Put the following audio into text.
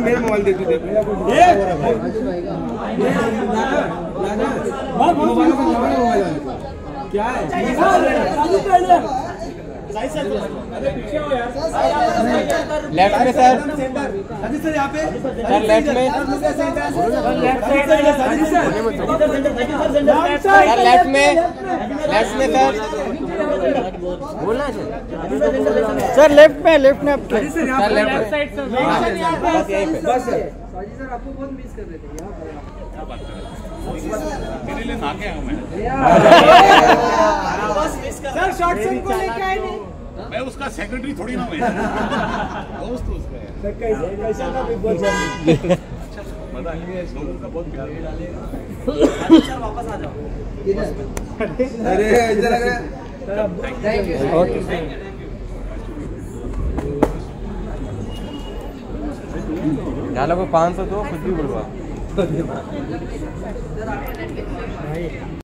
मेरा mobile mobile क्या है? लेफ़्ट में सर सर यहाँ पे सर लेफ़्ट में. सर लेफ़्ट में लेफ़्ट में सर बोलना है सर लेफ़्ट में. लेफ़्ट में आपके अजीत सर यहाँ सर पे लेफ़्ट में बस यहीं पे बस सर मेरे लिए ना के आऊँ सर शॉर्ट सेट को लेके आए नहीं। मैं उसका सेक्रेटरी थोड़ी ना मैं दोस्त उसका है कैसा था बिग बॉस पता नहीं लोगों का बहुत प्यार मिला अरे इधर अगर डालो को पाँच सौ दो कुछ भी बुलवा